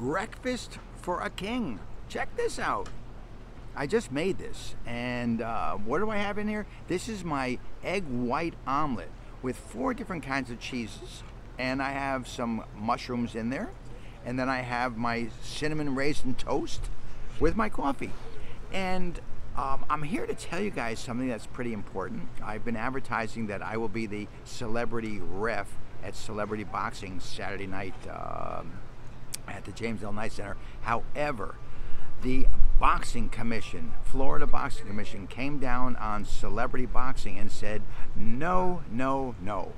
breakfast for a king. Check this out. I just made this, and uh, what do I have in here? This is my egg white omelet with four different kinds of cheeses, and I have some mushrooms in there, and then I have my cinnamon raisin toast with my coffee. And um, I'm here to tell you guys something that's pretty important. I've been advertising that I will be the celebrity ref at Celebrity Boxing Saturday night um, at the James L. Knight Center. However, the Boxing Commission, Florida Boxing Commission, came down on celebrity boxing and said, no, no, no.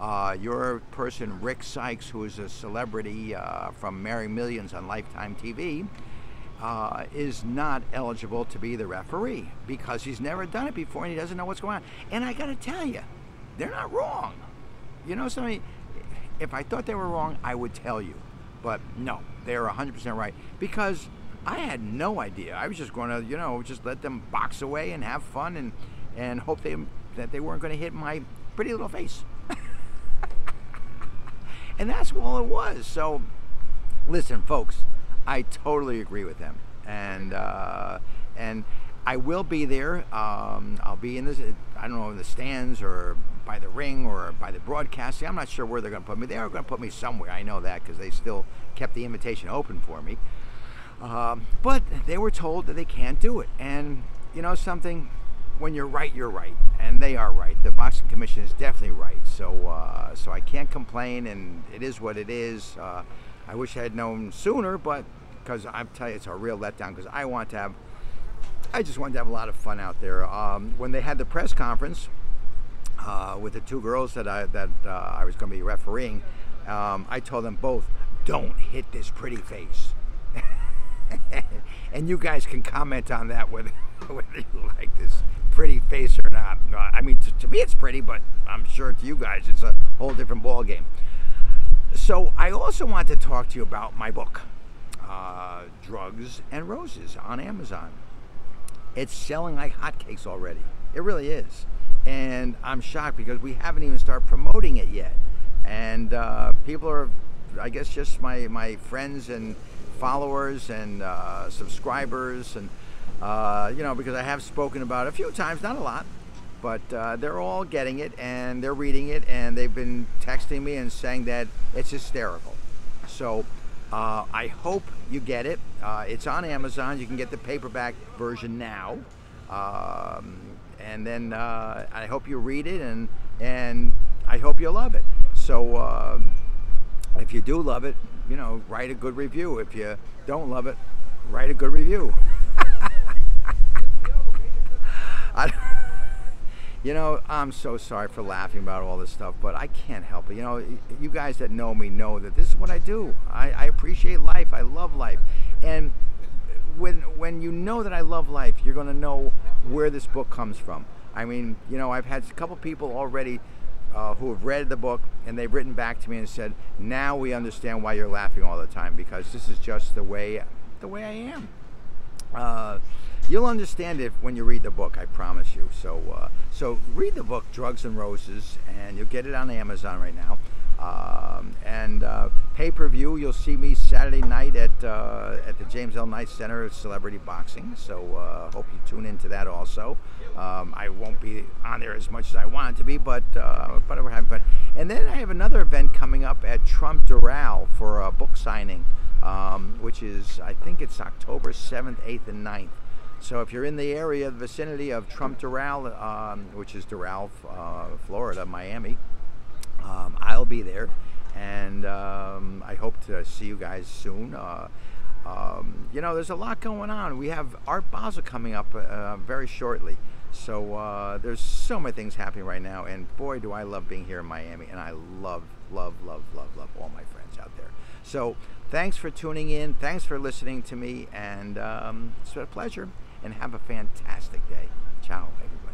Uh, your person, Rick Sykes, who is a celebrity uh, from Marrying Millions on Lifetime TV, uh, is not eligible to be the referee because he's never done it before and he doesn't know what's going on. And I got to tell you, they're not wrong. You know something? If I thought they were wrong, I would tell you. But no, they're 100% right because I had no idea. I was just going to, you know, just let them box away and have fun and and hope they that they weren't going to hit my pretty little face. and that's all it was. So, listen, folks, I totally agree with them, and uh, and I will be there. Um, I'll be in this. I don't know in the stands or by the ring or by the broadcasting. I'm not sure where they're going to put me. They are going to put me somewhere. I know that because they still kept the invitation open for me. Um, but they were told that they can't do it, and you know something. When you're right, you're right, and they are right. The boxing commission is definitely right. So, uh, so I can't complain, and it is what it is. Uh, I wish I had known sooner, but because I tell you, it's a real letdown. Because I want to have, I just wanted to have a lot of fun out there. Um, when they had the press conference uh, with the two girls that I that uh, I was going to be refereeing, um, I told them both, don't hit this pretty face. and you guys can comment on that whether whether you like this pretty face or not. I mean, to, to me it's pretty, but I'm sure to you guys it's a whole different ball game. So I also want to talk to you about my book uh, Drugs and Roses on Amazon. It's selling like hotcakes already. It really is. And I'm shocked because we haven't even started promoting it yet. And uh, people are, I guess, just my, my friends and followers and uh, subscribers. And, uh, you know, because I have spoken about it a few times, not a lot, but uh, they're all getting it and they're reading it and they've been texting me and saying that it's hysterical. So uh, I hope you get it. Uh, it's on Amazon. You can get the paperback version now, um, and then uh, I hope you read it, and and I hope you love it. So um, if you do love it, you know, write a good review. If you don't love it, write a good review. I, you know, I'm so sorry for laughing about all this stuff, but I can't help it. You know, you guys that know me know that this is what I do. I, I appreciate life. I love life. And when, when you know that I love life, you're going to know where this book comes from. I mean, you know, I've had a couple people already uh, who have read the book and they've written back to me and said, now we understand why you're laughing all the time because this is just the way, the way I am. Uh, You'll understand it when you read the book, I promise you. So, uh, so read the book, Drugs and Roses, and you'll get it on Amazon right now. Um, and uh, pay-per-view, you'll see me Saturday night at uh, at the James L. Knight Center of Celebrity Boxing. So uh, hope you tune into that also. Um, I won't be on there as much as I want to be, but uh, but we're having fun. And then I have another event coming up at Trump Doral for a book signing, um, which is I think it's October 7th, 8th, and 9th. So if you're in the area, the vicinity of Trump Doral, um, which is Doral, uh, Florida, Miami, um, I'll be there, and um, I hope to see you guys soon. Uh, um, you know, there's a lot going on. We have Art Basel coming up uh, very shortly. So uh, there's so many things happening right now, and boy, do I love being here in Miami, and I love, love, love, love, love all my friends out there. So thanks for tuning in. Thanks for listening to me, and um, it's been a pleasure and have a fantastic day. Ciao, everyone.